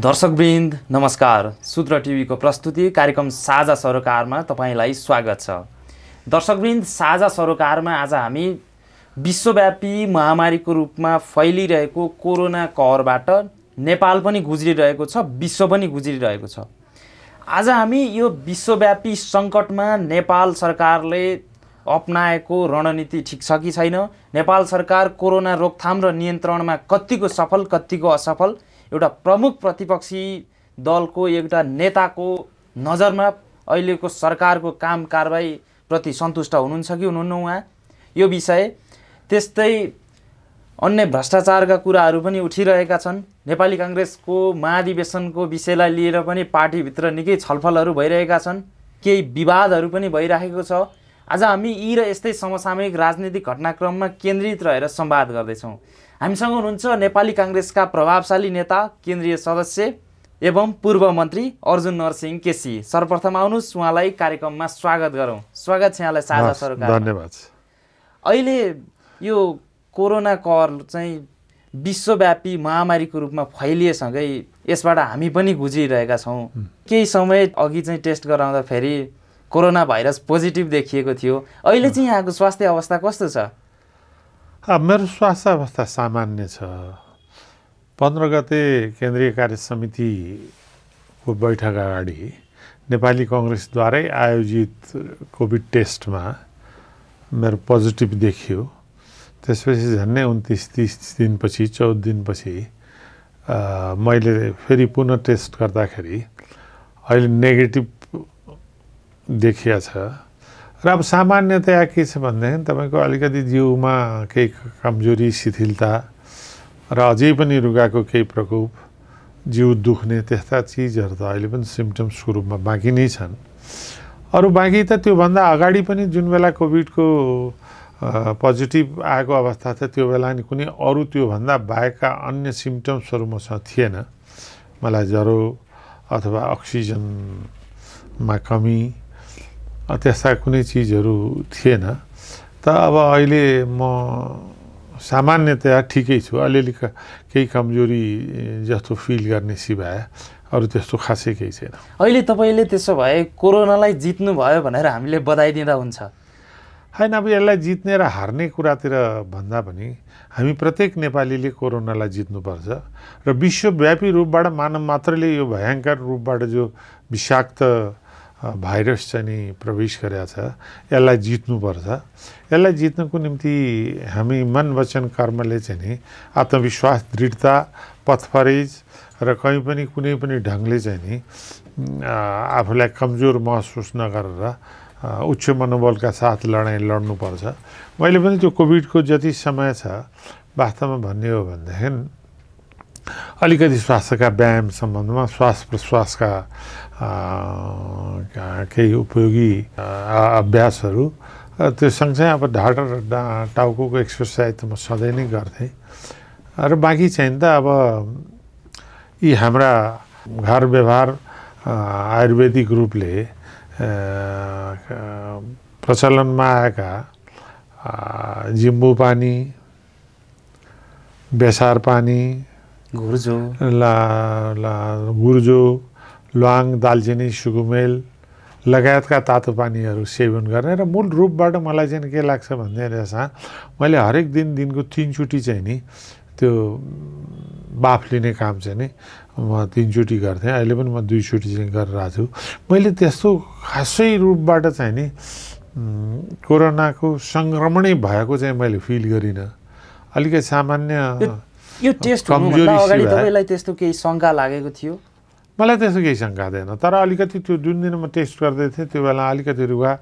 दर्शकवृन्द नमस्कार। सूत्र टिभीको प्रस्तुति कार्यक्रम साझा सरोकारमा तपाईँलाई स्वागत छ। दर्शकवृन्द साझा सरोकारमा आज हामी विश्वव्यापी महामारीको रूपमा फैलिरहेको कोरोना कहरबाट नेपाल पनि गुज्रिरहेको छ विश्व पनि गुज्रिरहेको छ। आज हामी यो विश्वव्यापी सङ्कटमा नेपाल सरकारले अप्नाएको रणनीति ठिक छ कि छैन? नेपाल सरकार कोरोना रोकथाम र नियन्त्रणमा कतिको सफल कतिको असफल? एउटा प्रमुख प्रतिपक्षी दलको एउटा नेताको नजरमा अहिलेको सरकारको काम कारबाहीप्रति सन्तुष्ट हुनुहुन्छ कि हुनुहुन्न उहाँ? यो विषय त्यस्तै अन्य भ्रष्टाचारका कुराहरू पनि उठिरहेका छन्। नेपाली काङ्ग्रेसको महाधिवेशनको विषयलाई लिएर पनि पार्टीभित्र निकै छलफलहरू भइरहेका छन्। केही विवादहरू पनि भइरहेको छ। आज हामी यी र यस्तै समसामयिक राजनीतिक घटनाक्रममा केन्द्रित रहेर संवाद गर्दैछौँ। हामीसँग हुनुहुन्छ नेपाली काङ्ग्रेसका प्रभावशाली नेता केन्द्रीय सदस्य एवं पूर्व मन्त्री अर्जुन नरसिंह केसी। सर्वप्रथम आउनुहोस् उहाँलाई कार्यक्रममा स्वागत गरौँ। स्वागत छ यहाँलाई साझा सरकार धन्यवाद। अहिले यो कोरोना कहर चाहिँ विश्वव्यापी महामारीको रूपमा फैलिएसँगै यसबाट हामी पनि गुज्रिरहेका छौँ। केही समय अघि चाहिँ टेस्ट गराउँदाखेरि कोरोना भाइरस पोजिटिभ देखिएको थियो। अहिले चाहिँ यहाँको स्वास्थ्य अवस्था कस्तो छ? मेरो स्वास्थ्य अवस्था सामान्य छ। पन्ध्र गते केन्द्रीय कार्य समितिको बैठक अगाडि नेपाली कङ्ग्रेसद्वारै आयोजित कोभिड टेस्टमा मेरो पोजिटिभ देखियो। त्यसपछि झन्डै उन्तिस तिस दिनपछि चौध दिनपछि मैले फेरि पुनः टेस्ट गर्दाखेरि अहिले नेगेटिभ देखिया छ। र अब सामान्यतया के छ भनेदेखि तपाईँको अलिकति जिउमा केही कमजोरी शिथिलता र अझै पनि रुगाको केही प्रकोप जिउ दुख्ने त्यस्ता चिजहरू त अहिले पनि सिम्टम्सको रूपमा बाँकी नै छन्। अरू बाँकी त त्योभन्दा अगाडि पनि जुन बेला कोभिडको पोजिटिभ आएको अवस्था थियो त्यो बेला नि कुनै अरू त्योभन्दा बाहेकका अन्य सिम्टम्सहरू मसँग थिएन। मलाई ज्वरो अथवा अक्सिजनमा कमी त्यस्ता कुनै चिजहरू थिएन। त अब अहिले म सामान्यतया ठिकै छु। अलिअलि केही कमजोरी जस्तो फिल गर्ने सिवाय अरू त्यस्तो खासै केही छैन। अहिले तपाईँले त्यसो भए कोरोनालाई जित्नु भयो भनेर हामीले बधाई दिँदा हुन्छ। होइन अब यसलाई जित्ने र हार्ने कुरातिर भन्दा पनि हामी प्रत्येक नेपालीले कोरोनालाई जित्नुपर्छ र विश्वव्यापी रूपबाट मानव मात्रले यो भयङ्कर रूपबाट जो विषाक्त भाइरस चाहिँ नि प्रवेश गरेका छ। यसलाई जित्नुपर्छ यसलाई जित्नको निम्ति हामी मन वचन कर्मले चाहिँ नि आत्मविश्वास दृढता पथफरेज र कहीँ पनि कुनै पनि ढङ्गले चाहिँ नि आफूलाई कमजोर महसुस नगरेर उच्च मनोबलका साथ लडाइँ लड्नुपर्छ। मैले पनि त्यो कोभिडको जति समय छ वास्तवमा भन्ने हो भनेदेखि अलिकति स्वास्थ्यका व्यायाम सम्बन्धमा श्वास प्रश्वासका केही उपयोगी अभ्यासहरू त्यो सँगसँगै अब ढाड र डा- टाउकोको एक्सर्साइज त म सधैँ नै गर्थेँ र बाँकी चाहिँ त अब यी हाम्रा घर व्यवहार आयुर्वेदिक रूपले प्रचलनमा आएका जिम्बु पानी बेसार पानी घुर्जो ला ला गुर्जो ल्वाङ दालचिनी सुकुमेल लगायतका तातो पानीहरू सेवन गर्ने र मूल रूपबाट मलाई चाहिँ के लाग्छ भनेदेखि मैले हरेक दिन दिनको तिनचोटि चाहिँ नि त्यो बाफ लिने काम चाहिँ नि म तिनचोटि गर्थेँ। अहिले पनि म दुईचोटि चाहिँ गरिरहेको छु। मैले त्यस्तो खासै रूपबाट चाहिँ नि कोरोनाको सङ्क्रमणै भएको चाहिँ मैले फिल गरिनँ। अलिकति सामान्य यो टेस्ट कमजोरी तपाईँलाई त्यस्तो केही शङ्का लागेको थियो? मलाई त्यस्तो केही शङ्का थिएन। तर अलिकति त्यो जुन दिन म टेस्ट गर्दै थिएँ त्यो बेला अलिकति रुगा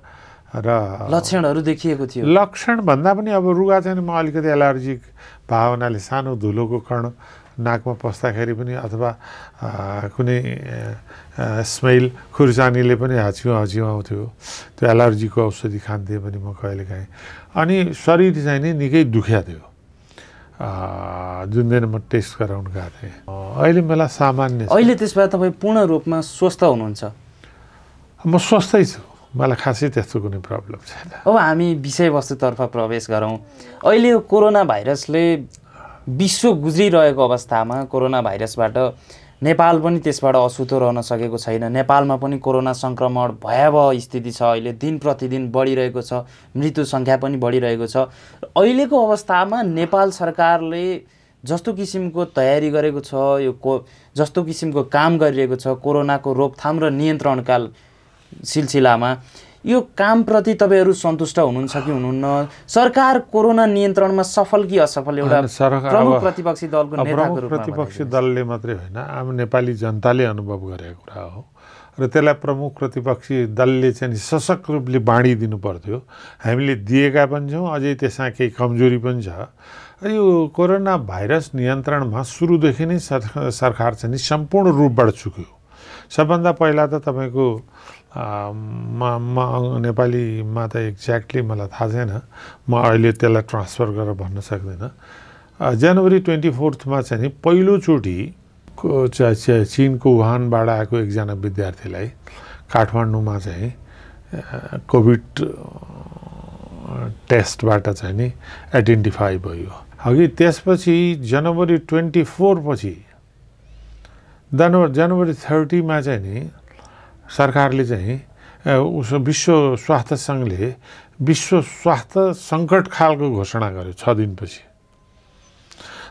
र लक्षणहरू देखिएको थियो। लक्षण भन्दा पनि अब रुगा चाहिँ म अलिकति एलर्जिक भावनाले सानो धुलोको कण नाकमा पस्दाखेरि पनि अथवा कुनै स्मेल खुर्सानीले पनि हाछिउ हाछिउ आउँथ्यो। त्यो एलर्जीको औषधि खान्थेँ पनि म कहिलेकाहीँ। अनि शरीर चाहिँ नि निकै दुख्या थियो। जुन दिन म टेस्ट गराउन गएको थिएँ। अहिले मलाई सामान्य। अहिले त्यसबाट तपाईँ पूर्ण रूपमा स्वस्थ हुनुहुन्छ? म स्वस्थै छु। मलाई खासै त्यस्तो कुनै प्रब्लम छैन। अब हामी विषयवस्तुतर्फ प्रवेश गरौँ। अहिले यो कोरोना भाइरसले विश्व गुज्रिरहेको अवस्थामा कोरोना भाइरसबाट नेपाल पनि त्यसबाट अछुतो रहन सकेको छैन। नेपालमा पनि कोरोना सङ्क्रमण भयावह स्थिति छ। अहिले दिन प्रतिदिन बढिरहेको छ। मृत्यु सङ्ख्या पनि बढिरहेको छ। अहिलेको अवस्थामा नेपाल सरकारले जस्तो किसिमको तयारी गरेको छ यो को जस्तो किसिमको काम गरिरहेको छ कोरोनाको रोकथाम र नियन्त्रणका सिलसिलामा। यो कामप्रति तपाईँहरू सन्तुष्ट हुनुहुन्छ कि हुनुहुन्न? सरकार कोरोना नियन्त्रणमा सफल कि असफल? एउटा प्रमुख प्रतिपक्षी दलको प्रमुख प्रतिपक्षी दलले मात्रै होइन आम नेपाली जनताले अनुभव गरेको कुरा हो। र त्यसलाई प्रमुख प्रतिपक्षी दलले चाहिँ सशक्त रूपले बाँडिदिनु पर्थ्यो हामीले दिएका पनि छौँ अझै त्यसमा केही कमजोरी पनि छ। यो कोरोना भाइरस नियन्त्रणमा सुरुदेखि नै सरकार चाहिँ सम्पूर्ण रूपबाट चुक्यो। सबभन्दा पहिला त तपाईँको म म नेपालीमा त एक्ज्याक्टली मलाई थाहा छैन। म अहिले त्यसलाई ट्रान्सफर गरेर भन्न सक्दिनँ। जनवरी ट्वेन्टी फोर्थमा चाहिँ नि पहिलोचोटि चिनको वुहानबाट आएको एकजना विद्यार्थीलाई काठमाडौँमा चाहिँ कोभिड टेस्टबाट चाहिँ नि आइडेन्टिफाई भयो। अघि त्यसपछि जनवरी ट्वेन्टी फोर पछि जनवरी जनवरी थर्टीमा चाहिँ नि सरकारले चाहिँ उस विश्व स्वास्थ्य सङ्घले विश्व स्वास्थ्य सङ्कट खालको घोषणा गर्यो छ दिनपछि।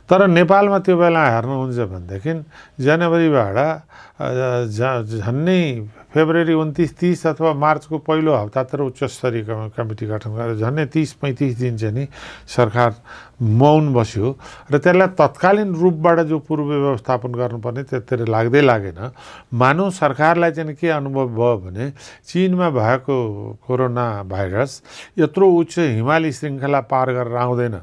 तर नेपालमा त्यो बेला हेर्नुहुन्छ भनेदेखि जनवरीबाट झन्नै फेब्रुअरी उन्तिस तिस अथवा मार्चको पहिलो हप्तातिर उच्च स्तरीय कमिटी गठन गरेर झन्डै तिस पैँतिस दिन चाहिँ नि सरकार मौन बस्यो। र त्यसलाई तत्कालीन रूपबाट जो पूर्व व्यवस्थापन गर्नुपर्ने त्यतिर लाग्दै लागेन। मानव सरकारलाई चाहिँ के अनुभव भयो भने चिनमा भएको कोरोना भाइरस यत्रो उच्च हिमाली श्रृङ्खला पार गरेर आउँदैन।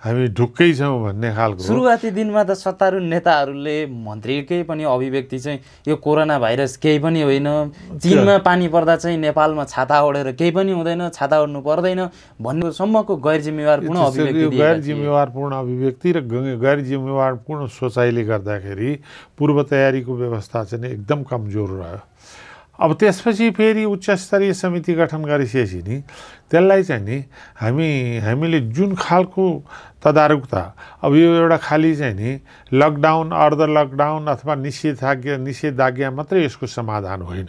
हामी ढुक्कै छौँ भन्ने खालको सुरुवाती दिनमा त सत्तारूढ नेताहरूले मन्त्रीकै पनि अभिव्यक्ति चाहिँ यो कोरोना भाइरस केही पनि होइन। चिनमा पानी पर्दा चाहिँ नेपालमा छाता ओढेर केही पनि हुँदैन छाता ओढ्नु पर्दैन भन्नुसम्मको गैर जिम्मेवारपूर्ण अभिव्यक्ति गैर जिम्मेवारपूर्ण अभिव्यक्ति र गैर जिम्मेवारपूर्ण सोचाइले गर्दाखेरि पूर्व तयारीको व्यवस्था चाहिँ एकदम कमजोर रह्यो। अब त्यसपछि फेरि उच्च स्तरीय समिति गठन गरिसकेपछि नि त्यसलाई चाहिँ नि हामी हामीले जुन खालको तदारुकता अब यो एउटा खालि चाहिँ नि लकडाउन अर्ध लकडाउन अथवा निषेधाज्ञा निषेधाज्ञा मात्रै यसको समाधान होइन।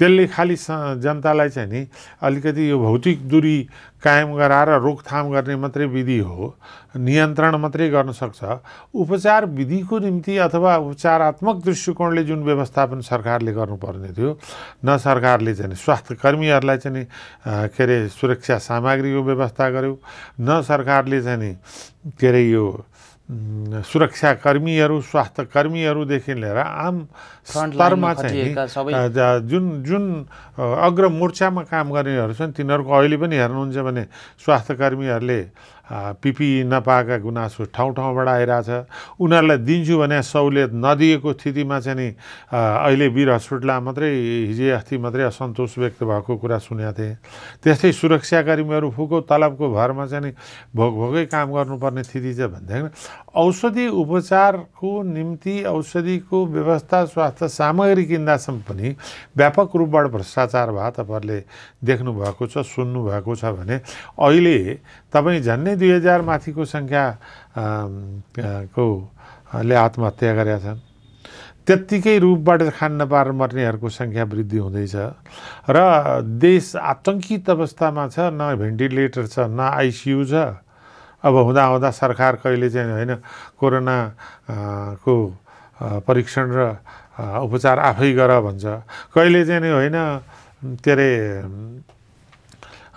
त्यसले खालि जनतालाई चाहिँ नि अलिकति यो भौतिक दूरी कायम गराएर रोकथाम गर्ने मात्रै विधि हो। नियन्त्रण मात्रै गर्न सक्छ। उपचार विधिको निम्ति अथवा उपचारात्मक दृष्टिकोणले जुन व्यवस्थापन सरकारले गर्नुपर्ने थियो न सरकारले चाहिँ स्वास्थ्य कर्मीहरूलाई चाहिँ के अरे सुरक्षा सामग्रीको व्यवस्था गर्यो न सरकारले चाहिँ के अरे यो सुरक्षाकर्मीहरू स्वास्थ्य कर्मीहरूदेखि लिएर आम स्तरमा चाहिँ जुन जुन अग्र मोर्चामा काम गर्नेहरू छन् तिनीहरूको अहिले पनि हेर्नुहुन्छ भने स्वास्थ्य कर्मीहरूले पिपी नपाएका गुनासो ठाउँ ठाउँबाट आइरहेछ उनीहरूलाई दिन्छु भने सहुलियत नदिएको स्थितिमा चाहिँ नि अहिले वीर हस्पिटलमा मात्रै हिजो अस्ति मात्रै असन्तोष व्यक्त भएको कुरा सुनेको थिएँ। त्यस्तै सुरक्षाकर्मीहरू फुको तलबको भरमा चाहिँ नि भोग भोगै काम गर्नुपर्ने स्थिति छ भनेदेखि औषधि उपचारको निम्ति औषधिको व्यवस्था स्वास्थ्य सामग्री किन्दासम्म पनि व्यापक रूपबाट भ्रष्टाचार भयो तपाईँहरूले देख्नुभएको छ सुन्नुभएको छ भने अहिले तपाईँ झन्डै दुई हजार माथिको सङ्ख्या को ले आत्महत्या गरेका छन्। त्यत्तिकै रूपबाट खान नपाएर मर्नेहरूको सङ्ख्या वृद्धि हुँदैछ र देश आतङ्कित अवस्थामा छ न भेन्टिलेटर छ न आइसियु छ। अब हुँदा हुँदा सरकार कहिले चाहिँ होइन कोरोना को परीक्षण र उपचार आफै गर भन्छ। कहिले चाहिँ होइन के अरे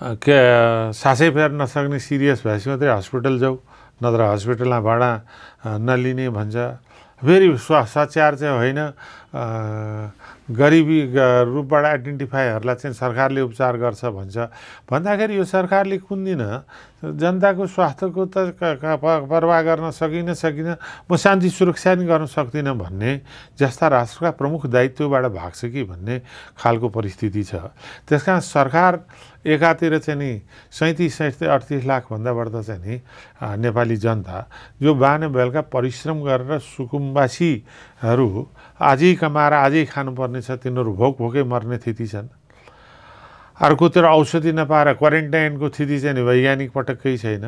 के सासै फेर नसक्ने सिरियस भएपछि मात्रै हस्पिटल जाऊ नत्र हस्पिटलमा भाडा नलिने भन्छ फेरि सच्यार चाहिँ होइन गरिबी रूपबाट आइडेन्टिफाईहरूलाई चाहिँ सरकारले उपचार गर्छ भन्छ भन्दाखेरि यो सरकारले कुन दिन जनताको स्वास्थ्यको त परवाह गर्न सकिनँ सकिनँ म शान्ति सुरक्षा नि गर्न सक्दिनँ भन्ने जस्ता राष्ट्रका प्रमुख दायित्वबाट भाग्छ कि भन्ने खालको परिस्थिति छ। त्यस कारण सरकार एकातिर चाहिँ नि सैँतिस सैँतिस अडतिस लाखभन्दा बढ्दा चाहिँ नि नेपाली जनता जो बिहान बेलुका परिश्रम गरेर सुकुम्बासीहरू आजै कमाएर आजै खानुपर्ने छ तिनीहरू भोक भोकै मर्ने स्थिति छन्। अर्कोतिर औषधि नपाएर क्वारेन्टाइनको स्थिति चाहिँ नि वैज्ञानिक पटक्कै छैन।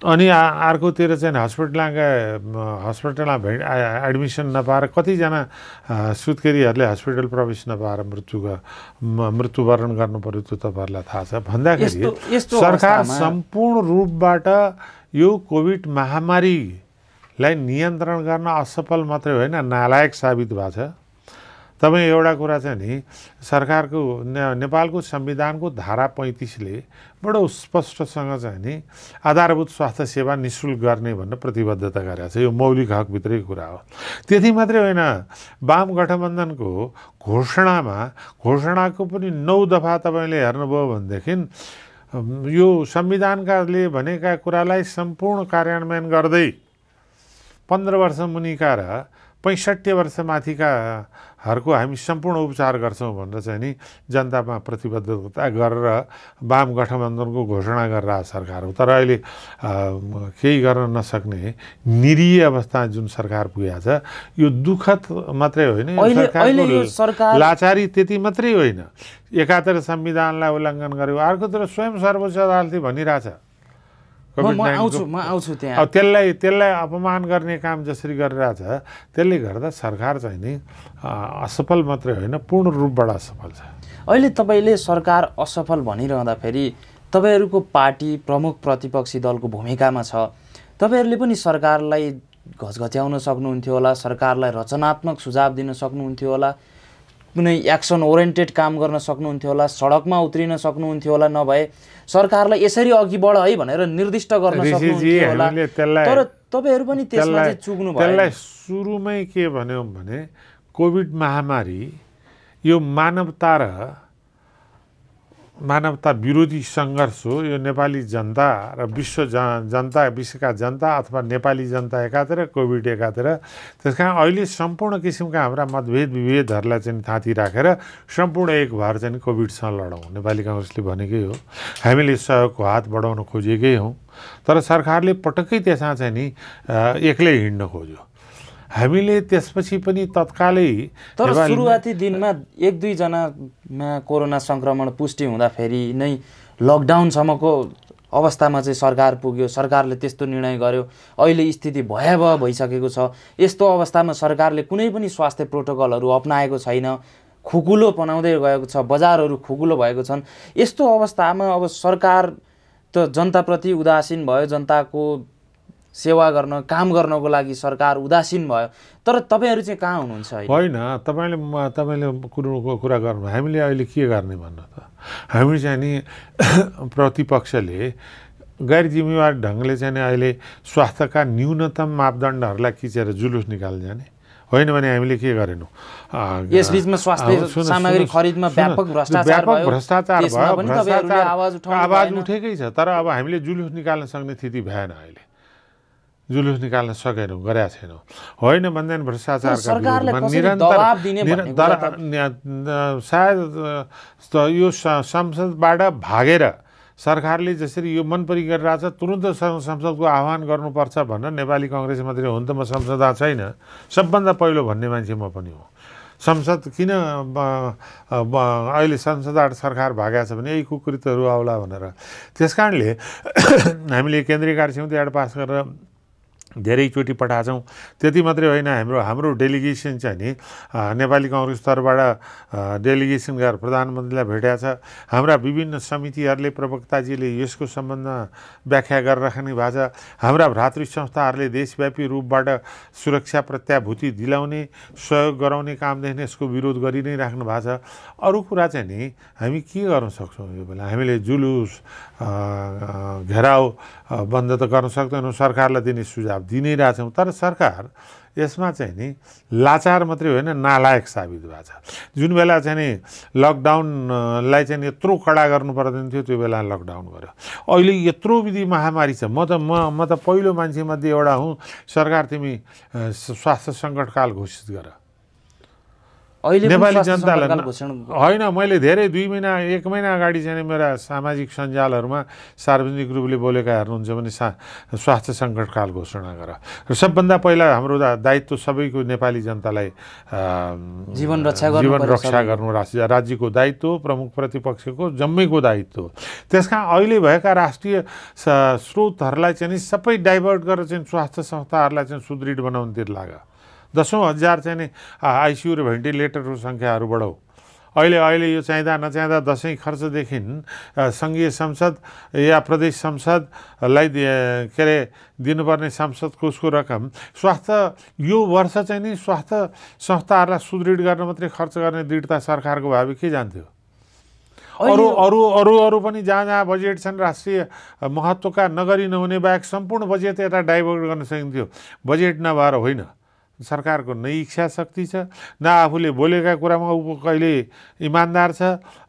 अनि अर्कोतिर चाहिँ म- हस्पिटलमा भेट एडमिसन नपाएर कतिजना सुत्केरीहरूले हस्पिटल प्रवेश नपाएर मृत्युको म- मृत्युवरण गर्नु पर्यो त्यो तपाईँहरूलाई थाहा छ। भन्दाखेरि सरकार सम्पूर्ण रूपबाट यो कोभिड महामारीलाई नियन्त्रण गर्न असफल मात्रै होइन नालायक साबित भएको छ। तपाईँ एउटा कुरा चाहिँ नि सरकारको नेपालको संविधानको धारा पैँतिसले बडो स्पष्टसँग चाहिँ नि आधारभूत स्वास्थ्य सेवा नि शुल्क गर्ने भनेर प्रतिबद्धता गरेको छ। यो मौलिक हकभित्रै कुरा हो। त्यति मात्रै होइन वाम गठबन्धनको घोषणामा घोषणाको पनि नौ दफा तपाईँले हेर्नुभयो भनेदेखि यो संविधानकाले भनेका कुरालाई सम्पूर्ण कार्यान्वयन गर्दै पन्ध्र वर्ष मुनिका र पैँसठी वर्ष माथिकाहरूको हामी सम्पूर्ण उपचार गर्छौँ भनेर चाहिँ नि जनतामा प्रतिबद्धता गरेर वाम गठबन्धनको घोषणा गरेर सरकार हो। तर अहिले केही गर्न नसक्ने निरीह अवस्था जुन सरकार पुगेको छ यो दुःखद मात्रै होइन। लाचारी त्यति मात्रै होइन। एकातिर संविधानलाई उल्लङ्घन गर्यो अर्कोतिर स्वयं सर्वोच्च अदालतले भनिरहेछ। म म COVID-19 को आउँछु म आउँछु त्यहाँ। त्यसलाई त्यसलाई अपमान गर्ने काम जसरी गरिरहेछ त्यसले गर्दा सरकार चाहिँ नि असफल मात्रै होइन पूर्ण रूपबाट असफल छ। अहिले तपाईँले सरकार असफल भनिरहँदाखेरि तपाईँहरूको पार्टी प्रमुख प्रतिपक्षी दलको भूमिकामा छ। तपाईँहरूले पनि सरकारलाई घचघच्याउन सक्नुहुन्थ्यो होला सरकारलाई रचनात्मक सुझाव दिन सक्नुहुन्थ्यो होला। कुनै एक्सन ओरिएन्टेड काम गर्न सक्नुहुन्थ्यो होला सडकमा उत्रिन सक्नुहुन्थ्यो होला नभए सरकारलाई यसरी अघि बढ है भनेर निर्दिष्ट गर्न सक्नुहुन्थ्यो होला। तर तपाईँहरू पनि त्यसमा त्यसलाई चाहिँ चुक्नु त्यसलाई सुरुमै के भन्यौँ भने कोभिड महामारी यो मानवता र मानवता विरोधी सङ्घर्ष हो। यो नेपाली जनता र विश्व ज जनता विश्वका जनता अथवा नेपाली जनता एकातिर कोभिड एकातिर त्यस कारण अहिले सम्पूर्ण किसिमका हाम्रा मतभेद विभेदहरूलाई चाहिँ थाँती राखेर सम्पूर्ण एक भएर चाहिँ कोभिडसँग लडौँ नेपाली काङ्ग्रेसले भनेकै हो हामीले सहयोगको हात बढाउन खोजेकै हौँ। तर सरकारले पटक्कै त्यसमा चाहिँ नि एक्लै हिँड्न खोज्यो। हामीले त्यसपछि पनि तत्कालै तर सुरुवाती दिनमा एक दुईजनामा कोरोना सङ्क्रमण पुष्टि हुँदाखेरि नै लकडाउनसम्मको अवस्थामा चाहिँ सरकार पुग्यो। सरकारले त्यस्तो निर्णय गर्यो। अहिले स्थिति भयावह भइसकेको छ। यस्तो अवस्थामा सरकारले कुनै पनि स्वास्थ्य प्रोटोकलहरू अप्नाएको छैन। खुकुलो बनाउँदै गएको छ। बजारहरू खुकुलो भएको छन्। यस्तो अवस्थामा अब सरकार त जनताप्रति उदासीन भयो। जनताको सेवा गर्न काम गर्नको लागि सरकार उदासीन भयो। तर तपाईँहरू चाहिँ कहाँ हुनुहुन्छ होइन तपाईँले तपाईँले कुरोको कुरा गर्नु हामीले अहिले के गर्ने भन्नु त? हामी चाहिँ नि प्रतिपक्षले गैर जिम्मेवार ढङ्गले चाहिँ अहिले स्वास्थ्यका न्यूनतम मापदण्डहरूलाई खिचेर जुलुस निकाल्न जाने होइन भने हामीले के गरेनौँ? यसबिचमा स्वास्थ्य सामग्री खरिदमा व्यापक भ्रष्टाचार व्यापक भयो। भ्रष्टाचार आवाज। उठेकै छ तर अब हामीले जुलुस निकाल्न सक्ने स्थिति भएन अहिले। जुलुस निकाल्न सकेनौँ गरेका छैनौँ। होइन भन्दैन भ्रष्टाचारका निरन्तर सायद यो संसदबाट भागेर सरकारले जसरी यो मन परी गरिरहेछ तुरन्त संसदको आह्वान गर्नुपर्छ भनेर नेपाली कङ्ग्रेस मात्रै हुन त म संसद छैन। सबभन्दा पहिलो भन्ने मान्छे म पनि हो। संसद किन अहिले संसदबाट सरकार भागेको छ भने यही कुकृतहरू आउला भनेर। त्यस कारणले हामीले केन्द्रीय कार्य समितिबाट पास गरेर धेरैचोटि पठाएको छौँ त्यति मात्रै होइन हाम्रो हाम्रो डेलिगेसन चाहिँ नि नेपाली कङ्ग्रेस तर्फबाट डेलिगेसन गरेर प्रधानमन्त्रीलाई भेटेको छ। हाम्रा विभिन्न समितिहरूले प्रवक्ताजीले यसको सम्बन्धमा व्याख्या गरेर राख्ने भएको छ हाम्रा भ्रातृ संस्थाहरूले देशव्यापी रूपबाट सुरक्षा प्रत्याभूति दिलाउने सहयोग गराउने कामदेखि यसको विरोध गरि नै राख्नु भएको छ। अरू कुरा चाहिँ नि हामी के गर्न सक्छौँ यो बेला? हामीले जुलुस घेराउ बन्द त गर्न सक्दैनौँ सरकारलाई दिने सुझाव दिइ नै रहेछौँ तर सरकार यसमा चाहिँ नि लाचार मात्रै होइन नालायक साबित भएको छ। जुन बेला चाहिँ नि लकडाउनलाई चाहिँ यत्रो कडा गर्नु पर्दैन थियो त्यो बेला लकडाउन गर्यो अहिले यत्रो विधि महामारी छ। म त म म त पहिलो मान्छेमध्ये एउटा हुँ। सरकार तिमी स्वास्थ्य सङ्कटकाल घोषित गर। नेपाली जनतालाई होइन मैले धेरै दुई महिना एक महिना अगाडि चाहिँ नि मेरा सामाजिक सञ्जालहरूमा सार्वजनिक रूपले बोलेका हेर्नुहुन्छ भने सा स्वास्थ्य सङ्कटकाल घोषणा गर र सबभन्दा पहिला हाम्रो दायित्व सबैको नेपाली जनतालाई जीवन रक्षा गर्नु जीवन रक्षा। गर्नु राज्य राज्यको दायित्व प्रमुख प्रतिपक्षको जम्मैको दायित्व हो। त्यसका अहिले भएका राष्ट्रिय स्रोतहरूलाई चाहिँ सबै डाइभर्ट गरेर चाहिँ स्वास्थ्य संस्थाहरूलाई चाहिँ सुदृढ बनाउनुतिर लाग दसौँ हजार चाहिँ नि आइसियु र भेन्टिलेटरको सङ्ख्याहरू बढाऊ। अहिले अहिले यो चाहिँदा नचाहिँदा दसैँ खर्चदेखि सङ्घीय संसद या प्रदेश संसदलाई के अरे दिनुपर्ने सांसद कोषको रकम स्वास्थ्य यो वर्ष चाहिँ नि स्वास्थ्य संस्थाहरूलाई सुदृढ गर्न मात्रै खर्च गर्ने दृढता सरकारको भए के जान्थ्यो? अरू अरू अरू अरू पनि जहाँ जहाँ बजेट छन् राष्ट्रिय महत्त्वका नगरी नहुने बाहेक सम्पूर्ण बजेट यता डाइभर्ट गर्न सकिन्थ्यो। बजेट नभएर होइन। सरकारको नै इच्छा शक्ति छ न आफूले बोलेका कुरामा ऊ कहिले इमान्दार छ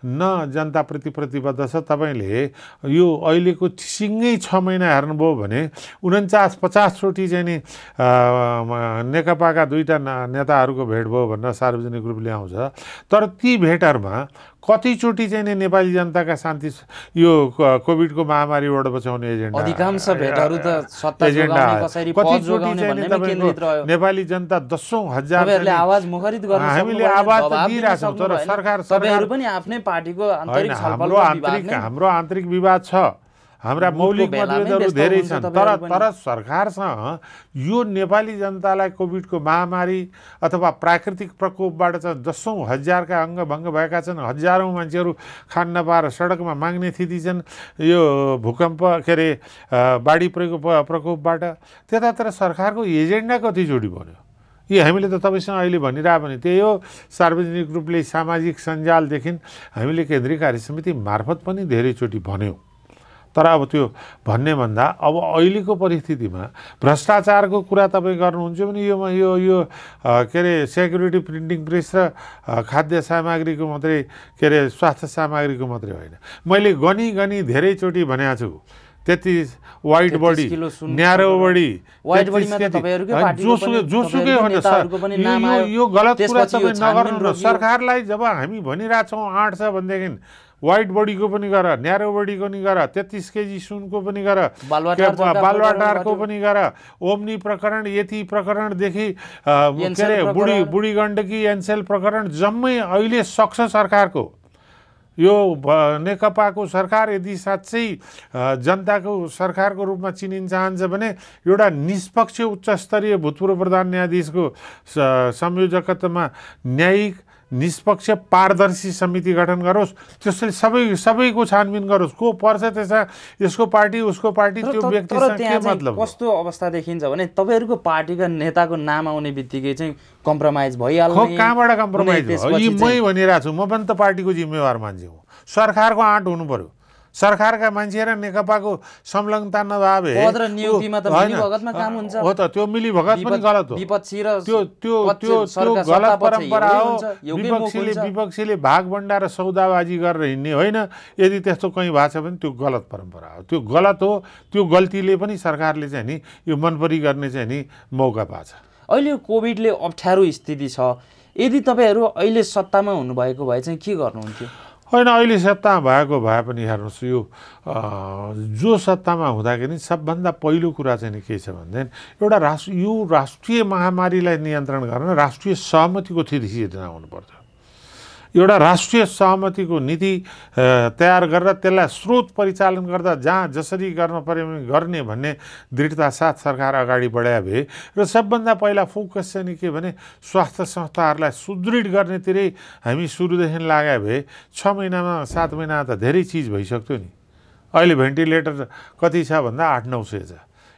न जनताप्रति प्रतिबद्ध छ। तपाईँले यो अहिलेको सिँगै छ महिना हेर्नुभयो भने उन्चास पचासचोटि चाहिँ नि नेकपाका दुईवटा नेताहरूको भेट भयो भनेर सार्वजनिक रूपले आउँछ। तर ती भेटहरूमा कतिचोटि चाहिँ नि नेपाली जनताका शान्ति यो कोभिडको महामारीबाट बचाउने एजेन्डा। अधिकांश भेटहरू त कतिचोटि चाहिँ तपाईँको नेपाली जनता दसौँ हजार हामीले आवाज त दिइरहेछौँ, तर। सरकार- सरकार- पनि आफ्नै पार्टीको हाम्रो आन्तरिक हाम्रो आन्तरिक विवाद छ। हाम्रा मौलिक मतभेदहरू धेरै छन् तर। तर सरकारसँग यो नेपाली जनतालाई कोभिडको महामारी अथवा प्राकृतिक प्रकोपबाट चाहिँ दसौँ हजारका अङ्गभङ्ग भएका छन् हजारौँ मान्छेहरू खान नपाएर सडकमा माग्ने स्थिति छन् यो भूकम्प के अरे बाढी पहिरो प- प्रकोपबाट। त्यतातिर सरकारको एजेन्डा कतिचोटि बन्यो? यी हामीले त तपाईँसँग अहिले भनिरह भने त्यही हो सार्वजनिक रूपले सामाजिक सञ्जालदेखि हामीले केन्द्रीय कार्य समिति मार्फत पनि धेरैचोटि भन्यौँ। तर अब त्यो भन्ने भन्दा अब अहिलेको परिस्थितिमा भ्रष्टाचारको कुरा तपाईँ गर्नुहुन्छ भने यो यो यो के अरे सेक्युरिटी प्रिन्टिङ प्रेस र खाद्य सामग्रीको मात्रै के अरे स्वास्थ्य सामग्रीको मात्रै होइन। मैले गनी गनी धेरैचोटि भनेको छु। तेत्तिस wide 33 body narrow body wide 33 बडीमा त केटी- तपाईँहरूकै होइन, पार्टीको जोसुकै जोसुकै होइन सर। यो- गलत कुरा तपाईँ नगर्नु। सरकारलाई जब हामी भनिरहेछौँ आँट छ भनेदेखि वाइट बडीको पनि गर न्यारो बडीको पनि गर तेत्तिस केजी सुनको पनि गर बालुवाटारको पनि गर ओम्नी प्रकरण यति प्रकरणदेखि के अरे बुढी। बुढी गण्डकी एनसेल प्रकरण जम्मै अहिले सक्छ सरकारको यो नेकपाको सरकार यदि साँच्चै जनताको सरकारको रूपमा चिनिन चाहन्छ भने एउटा निष्पक्ष उच्च स्तरीय भूतपूर्व प्रधान न्यायाधीशको संयोजकत्वमा न्यायिक निष्पक्ष पारदर्शी समिति गठन गरोस्। त्यसले सबै सबैको छानबिन गरोस्। को पर्छ त्यसमा? यसको पार्टी उसको पार्टी त्यो चाहिँ मतलब? कस्तो अवस्था देखिन्छ भने तपाईँहरूको पार्टीका नेताको नाम आउने बित्तिकै चाहिँ कम्प्रोमाइज खो भइहाल्ने कहाँबाट कम्प्रोमाइज भयो? यी मै भनिरहेको छु। म पनि त पार्टीको जिम्मेवार मान्छे हुँ। सरकारको आँट हुनु पर्यो। सरकारका मान्छे र नेकपाको संलग्नता नभए भए पद र नियुक्तिमा त होइन, मिलीभगतमा काम हुन्छ। हो त त्यो मिलीभगत पनि गलत हो। विपक्षी र त्यो त्यो त्यो त्यो गलत परम्परा हो। विपक्षीले। विपक्षीले भागभन्डा र सौदाबाजी गरेर हिँड्ने होइन। यदि त्यस्तो कहीँ भएको छ भने त्यो गलत परम्परा हो। त्यो गलत हो त्यो गल्तीले पनि सरकारले चाहिँ नि यो मनपरी गर्ने चाहिँ नि मौका पाछ। अहिले यो कोभिडले अप्ठ्यारो स्थिति छ। यदि तपाईँहरू अहिले सत्तामा हुनुभएको भए चाहिँ के गर्नुहुन्थ्यो? होइन अहिले सत्तामा भएको भए पनि हेर्नुहोस् यो जो सत्तामा हुँदाखेरि सबभन्दा पहिलो कुरा चाहिँ के छ भनेदेखि एउटा राष्ट्र यो राष्ट्रिय महामारीलाई नियन्त्रण गर्न राष्ट्रिय सहमतिको थिति सिर्जना हुनुपर्छ। एउटा राष्ट्रिय सहमतिको नीति तयार गरेर त्यसलाई स्रोत परिचालन गर्दा जहाँ जसरी गर्न पर्यो भने गर्ने भन्ने दृढता साथ सरकार अगाडि बढाए भए। र सबभन्दा पहिला फोकस चाहिँ के भने स्वास्थ्य संस्थाहरूलाई सुदृढ गर्नेतिरै हामी सुरुदेखि लाग्यो भए छ महिनामा सात महिनामा त धेरै चिज भइसक्थ्यो नि। अहिले भेन्टिलेटर कति छ भन्दा आठ नौ सय छ।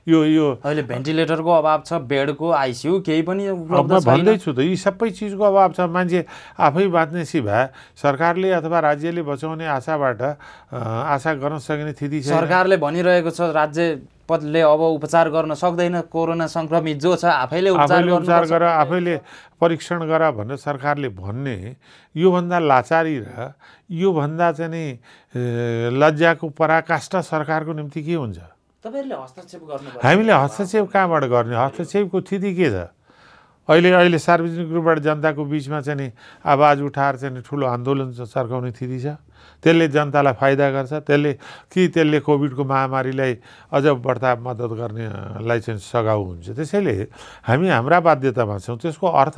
यो यो। अहिले भेन्टिलेटरको अभाव छ बेडको आइसियु केही पनि उपलब्ध भन्दैछु त यी सबै चिजको अभाव छ। मान्छे आफै बाँच्नेसी भए सरकारले अथवा राज्यले बचाउने आशाबाट आशा गर्न सक्ने स्थिति छैन। सरकारले भनिरहेको छ राज्य पदले अब उपचार गर्न सक्दैन कोरोना संक्रमित जो छ आफैले उपचार आफैले उपचार गर आफैले परीक्षण गर भनेर सरकारले भन्ने योभन्दा लाचारी र योभन्दा चाहिँ नि लज्जाको पराकाष्ठा सरकारको निम्ति के हुन्छ? तपाईँहरूले हस्तक्षेप गर्नुपर्छ हामीले हस्तक्षेप कहाँबाट गर्ने? हस्तक्षेपको स्थिति के छ? अहिले अहिले सार्वजनिक रूपबाट जनताको बिचमा चाहिँ नि आवाज उठाएर चाहिँ ठुलो आन्दोलन चर्काउने स्थिति छ। त्यसले जनतालाई फाइदा गर्छ। त्यसले कि त्यसले कोभिडको महामारीलाई अझ बढ्ता मद्दत गर्नेलाई चाहिँ सघाउ हुन्छ। त्यसैले हामी हाम्रा बाध्यतामा छौँ। त्यसको अर्थ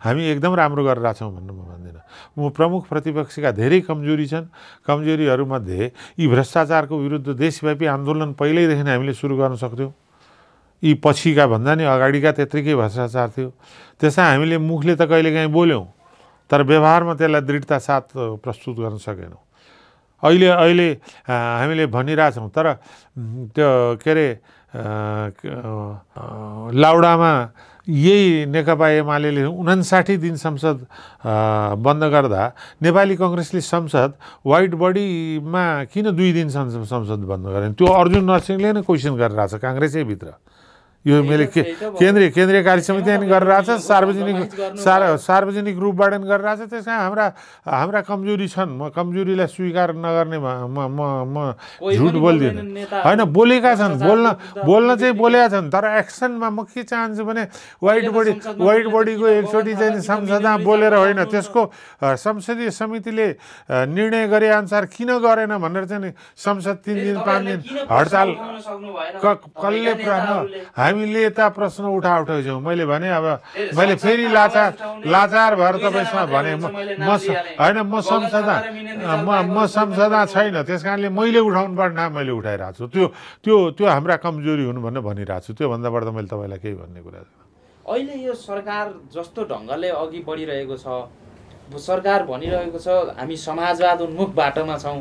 हामी एकदम राम्रो गरेर छौँ भन्नु म भन्दिनँ। म प्रमुख प्रतिपक्षका धेरै कमजोरी छन्। कमजोरीहरूमध्ये यी भ्रष्टाचारको विरुद्ध देशव्यापी आन्दोलन पहिल्यैदेखि हामीले सुरु गर्न सक्थ्यौँ। यी पछिका भन्दा नि अगाडिका त्यत्रिकै भ्रष्टाचार थियो। त्यसमा हामीले मुखले त कहिलेकाहीँ बोल्यौँ तर व्यवहारमा त्यसलाई दृढता साथ प्रस्तुत गर्न सकेनौँ। अहिले अहिले हामीले भनिरहेछौँ तर त्यो के अरे लाउडामा यही नेकपा एमाले उनासाठी दिन संसद बन्द गर्दा नेपाली कङ्ग्रेसले संसद वाइट बडीमा किन दुई दिन संसद संसद बन्द गरेन? त्यो अर्जुन नरसिंहले नै क्वेसन गरिरहेछ काङ्ग्रेसैभित्र। यो मैले के। केन्द्रीय केन्द्रीय कार्य समिति पनि गरिरहेछ सार्वजनिक सार सार्वजनिक रूपबाट पनि गरिरहेछ। त्यस कारण हाम्रा हाम्रा कमजोरी छन्। म कमजोरीलाई स्वीकार नगर्ने म म म झुट बोल्दिनँ। होइन बोलेका छन्। बोल्न बोल्न चाहिँ बोलेकै छन् तर एक्सनमा म के चाहन्छु भने वाइट बडी वाइट बडीको एकचोटि चाहिँ संसदमा बोलेर होइन? त्यसको संसदीय समितिले निर्णय गरे अनुसार किन गरेन भनेर चाहिँ नि संसद तिन दिन पाँच दिन हडताल कसले प्रश्न हामीले त प्रश्न उठा उठाउँछौँ मैले भने अब मैले फेरि लाचार लाचार भएर तपाईँसँग भने म नाम। होइन म मिनेन्द्र म म संसदमा छैन। त्यस कारणले मैले उठाउनु पर्ने मैले उठाइरहेको छु। त्यो त्यो त्यो हाम्रा कमजोरी हुनु भनेर भनिरहेको छु। त्योभन्दा बढ्दा मैले तपाईँलाई केही भन्ने कुरा छैन। अहिले यो सरकार जस्तो ढङ्गले अघि बढिरहेको छ सरकार भनिरहेको छ हामी समाजवाद उन्मुख बाटोमा छौँ।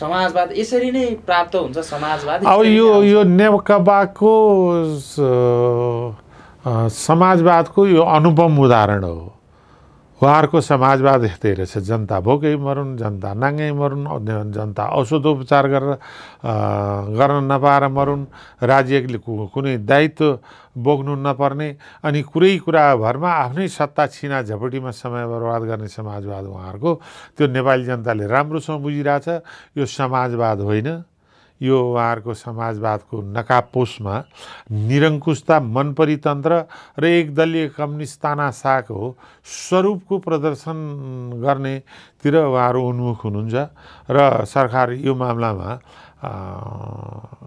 समाजवाद यसरी नै प्राप्त हुन्छ समाजवाद अब यो। यो नेकपाको समाजवादको यो अनुपम उदाहरण हो उहाँहरूको समाजवाद यस्तै रहेछ। जनता भोकै मरुन् जनता नाङ्गै मरुन् जनता औषधोपचार गरेर अ, गर्न नपाएर मरुन्। राज्यले कुनै दायित्व बोक्नु नपर्ने अनि कुरै कुरा भरमा आफ्नै सत्ता छिना झपटीमा समय बर्बाद गर्ने समाजवाद उहाँहरूको। त्यो नेपाली जनताले राम्रोसँग बुझिरहेछ। यो समाजवाद होइन। यो उहाँहरूको समाजवादको नकाबपोसमा निरङ्कुशता मनपरितन्त्र र एकदलीय कम्युनिस्ट तानासाको स्वरूपको प्रदर्शन गर्नेतिर उहाँहरू उन्मुख हुनुहुन्छ र सरकार यो मामलामा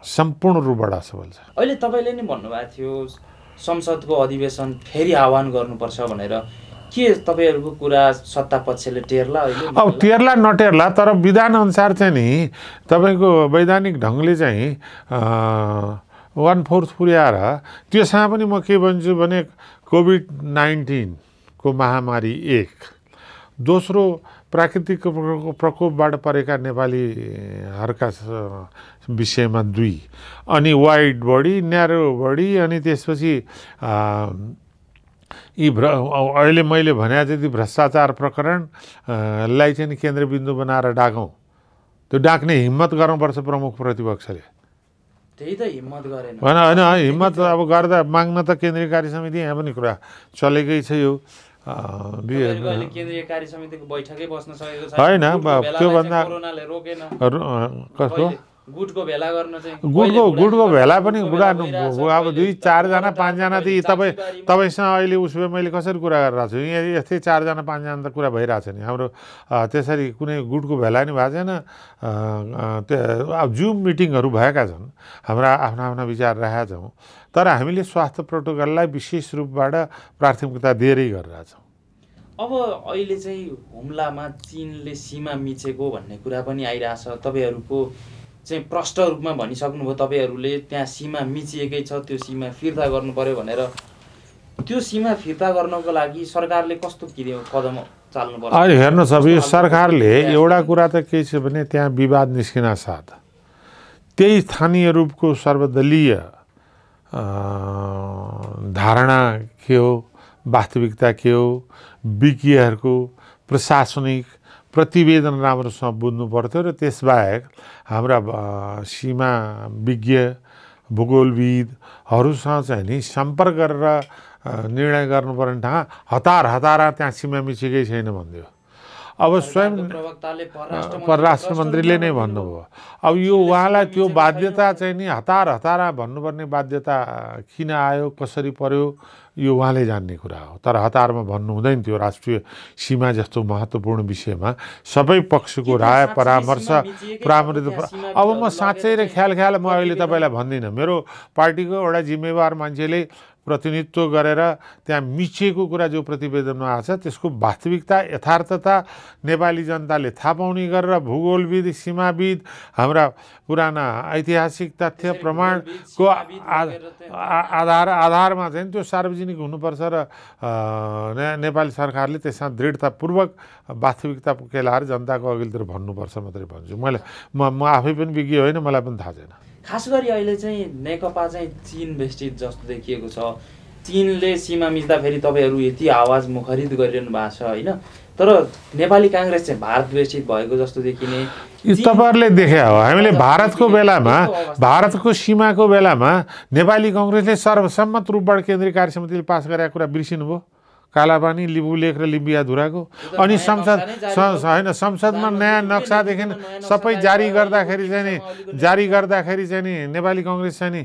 सम्पूर्ण रूपबाट असफल छ। अहिले तपाईँले नि भन्नुभएको थियो संसदको अधिवेशन फेरि आह्वान गर्नुपर्छ भनेर। के तपाईँहरूको कुरा सत्ता पक्षले टेर्ला अब टेर्ला नटेर्ला तर विधान अनुसार चाहिँ नि तपाईँको वैधानिक ढङ्गले चाहिँ वान फोर्थ पुर्याएर त्योसँग पनि म के भन्छु भने कोभिड नाइन्टिनको महामारी एक दोस्रो प्राकृतिक प्रको- प्रकोपबाट परेका नेपालीहरूका विषयमा दुई अनि वाइड बडी न्यारो बडी अनि त्यसपछि यी भ्र अहिले मैले भने जति भ्रष्टाचार प्रकरण अ, लाई चाहिँ केन्द्रबिन्दु बनाएर डाकौँ। त्यो डाक्ने हिम्मत गर्नुपर्छ प्रमुख प्रतिपक्षले। त्यही त हिम्मत गरेन। होइन होइन हिम्मत अब गर्दा माग्न त केन्द्रीय कार्य समिति यहाँ पनि कुरा चलेकै छ यो। अ, वि- तपाईँहरूको अहिले केन्द्रीय कार्य समितिको बैठकै बस्न सकेको छैन। होइन, त्योभन्दा- कसको? गुटको भेला गर्न चाहिँ भेला पनि गुटको बुढा भेला भइरहेछ, अब दुई चारजना पाँचजना त तपाईँ तपाईँसँग अहिले उसो मैले कसरी कुरा गरिरहेको छु यहाँ यस्तै चारजना पाँचजना त कुरा भइरहेको छ नि। हाम्रो त्यसरी कुनै गुटको भेला नि भएको छैन। अब जुम मिटिङहरू भएका छन्। हाम्रा आफ्ना आफ्ना विचार राखेका छौँ। तर हामीले स्वास्थ्य प्रोटोकललाई विशेष रूपबाट प्राथमिकता दिएरै गरिरहेछौँ अब अहिले चाहिँ हुम्लामा चिनले सीमा मिचेको भन्ने कुरा पनि आइरहेछ। तपाईँहरूको चाहिँ प्रष्ट रूपमा भनिसक्नुभयो तपाईँहरूले त्यहाँ सीमा मिचिएकै छ त्यो सीमा फिर्ता गर्नु पर्यो भनेर। त्यो सीमा फिर्ता गर्नको लागि सरकारले कस्तो कदम चाल्नु पर्छ अहिले हेर्नुहोस् अब यो सरकारले एउटा कुरा त के छ भने त्यहाँ विवाद निस्किन साथ। त्यही स्थानीय रूपको सर्वदलीय धारणा के हो वास्तविकता के हो विज्ञहरूको प्रशासनिक प्रतिवेदन राम्रोसँग बुझ्नु पर्थ्यो र त्यसबाहेक हाम्रा सीमा विज्ञ भूगोलविदहरूसँग चाहिँ नि सम्पर्क गरेर निर्णय गर्नुपर्ने ठाउँ हतार हतारा त्यहाँ सीमा मिचेकै छैन भनिदियो। अब स्वयं परराष्ट्र मन्त्रीले नै भन्नुभयो। अब यो उहाँलाई त्यो बाध्यता चाहिँ नि हतार हतारा भन्नुपर्ने बाध्यता किन आयो कसरी पर्यो यो उहाँले जान्ने कुरा हो। तर हतारमा भन्नु हुँदैन थियो राष्ट्रिय सीमा जस्तो महत्त्वपूर्ण विषयमा सबै पक्षको राय परामर्श परामर्श अब म साँच्चै र ख्याल ख्याल म अहिले तपाईँलाई भन्दिनँ। मेरो पार्टीको एउटा जिम्मेवार मान्छेले प्रतिनिधित्व गरेर त्यहाँ मिचिएको कुरा जो प्रतिवेदनमा आएको छ त्यसको वास्तविकता यथार्थता नेपाली जनताले थाहा पाउने गरेर भूगोलविद सीमाविद हाम्रा पुराना ऐतिहासिक तथ्य प्रमाणको आधार आधारमा चाहिँ त्यो सार्वजनिक हुनुपर्छ र नेपाली सरकारले त्यसमा दृढतापूर्वक वास्तविकता केलाएर जनताको अघिल्तिर भन्नुपर्छ मात्रै भन्छु। मैले म म आफै पनि विज्ञ होइन मलाई पनि थाहा छैन। खास गरी अहिले चाहिँ नेकपा चाहिँ चिन बेस्टिड जस्तो देखिएको छ। चिनले सीमा मिच्दाखेरि तपाईँहरू यति आवाज मुखरित गरिरहनु भएको छ होइन? तर नेपाली काङ्ग्रेस चाहिँ भारत बेस्टिड भएको जस्तो देखिने तपाईँहरूले देखे हो। हामीले भारतको बेलामा भारतको सीमाको बेलामा नेपाली कङ्ग्रेसले सर्वसम्मत रूपबाट केन्द्रीय कार्य समितिले पास गरेका कुरा बिर्सिनुभयो। कालापानी लिम्बू लेख र लिम्बिया धुराको। अनि संसद होइन संसदमा नयाँ नक्सादेखि सबै जारी गर्दाखेरि चाहिँ नि जारी गर्दाखेरि चाहिँ नि नेपाली कङ्ग्रेस चाहिँ नि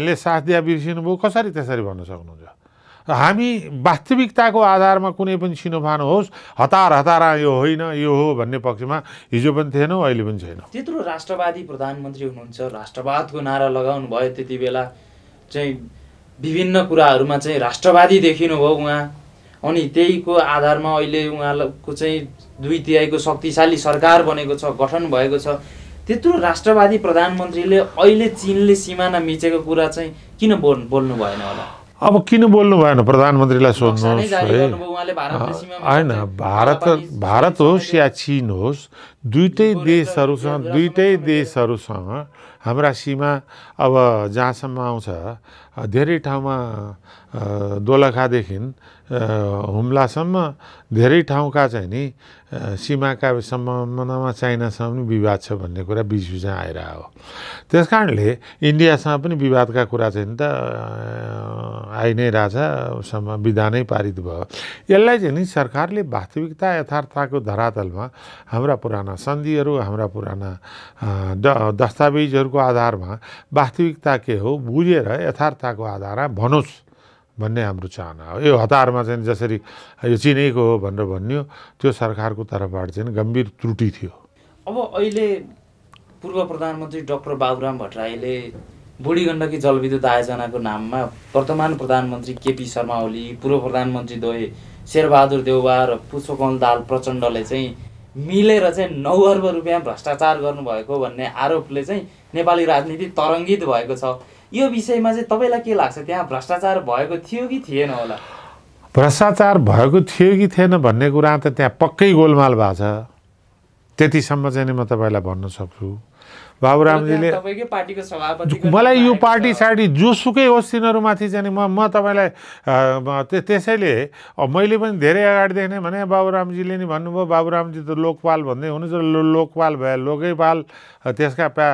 ले साथ दिया बिर्सिनुभयो। कसरी त्यसरी भन्न सक्नुहुन्छ? हामी वास्तविकताको आधारमा कुनै पनि सिनोफानो होस् हतार हतारा यो होइन यो हो भन्ने पक्षमा हिजो पनि थिएनौँ अहिले पनि छैन। त्यत्रो राष्ट्रवादी प्रधानमन्त्री हुनुहुन्छ। राष्ट्रवादको नारा लगाउनु भयो त्यति बेला। चाहिँ विभिन्न कुराहरूमा चाहिँ राष्ट्रवादी देखिनुभयो उहाँ। अनि त्यहीको आधारमा अहिले उहाँको चाहिँ दुई तिहाईको शक्तिशाली सरकार बनेको छ गठन भएको छ। त्यत्रो राष्ट्रवादी प्रधानमन्त्रीले अहिले चिनले सिमाना मिचेको कुरा चाहिँ किन बोल बोल्नु भएन होला? अब किन बोल्नु भएन? प्रधानमन्त्रीलाई सोध्नुहोस् है। होइन भारत भारत होस् या चिन होस् दुइटै देशहरूसँग दुइटै देशहरूसँग हाम्रा सीमा अब जहाँसम्म आउँछ धेरै ठाउँमा दोलखादेखि हुम्लासम्म धेरै ठाउँका चाहिँ नि सीमाका सम्बन्धमा चाइनासँग पनि विवाद छ भन्ने कुरा बिच बिचमा आइरहेको हो त्यस कारणले इन्डियासँग पनि विवादका कुरा चाहिँ त आइ नै रहेछ विधानै पारित भयो। यसलाई चाहिँ नि सरकारले वास्तविकता यथार्थको धरातलमा हाम्रा पुराना सन्धिहरू हाम्रा पुराना दस्तावेजहरूको आधारमा वास्तविकता के हो बुझेर यथार्थको आधारमा भनोस् भन्ने हाम्रो चाहना हो। यो हतारमा चाहिँ जसरी यो चिनेको हो भनेर भन्यो त्यो सरकारको तर्फबाट चाहिँ गम्भीर त्रुटि थियो। अब अहिले पूर्व प्रधानमन्त्री डाक्टर बाबुराम भट्टराईले बुढी गण्डकी जलविद्युत आयोजनाको नाममा वर्तमान प्रधानमन्त्री केपी शर्मा ओली पूर्व प्रधानमन्त्री द्वय शेरबहादुर देउवा र पुष्पकमल दाल प्रचण्डले चाहिँ मिलेर चाहिँ नौ अर्ब रुपियाँ भ्रष्टाचार गर्नुभएको भन्ने आरोपले चाहिँ नेपाली राजनीति तरङ्गित भएको छ। यो विषयमा चाहिँ तपाईँलाई के लाग्छ? त्यहाँ भ्रष्टाचार भएको थियो कि थिएन होला? भ्रष्टाचार भएको थियो कि थिएन भन्ने कुरा त त्यहाँ पक्कै गोलमाल भएको छ। त्यतिसम्म चाहिँ म तपाईँलाई भन्न सक्छु। बाबुरामजीले मलाई यो पार्टी सार्टी जोसुकै होस् तिनीहरूमाथि चाहिँ म म तपाईँलाई त्यसैले मैले पनि धेरै अगाडिदेखि नै भने बाबुरामजीले नि भन्नुभयो बाबुरामजी त लोकपाल भन्दै हुनुहुन्छ लोकपाल भए लोकैपाल त्यसका प्या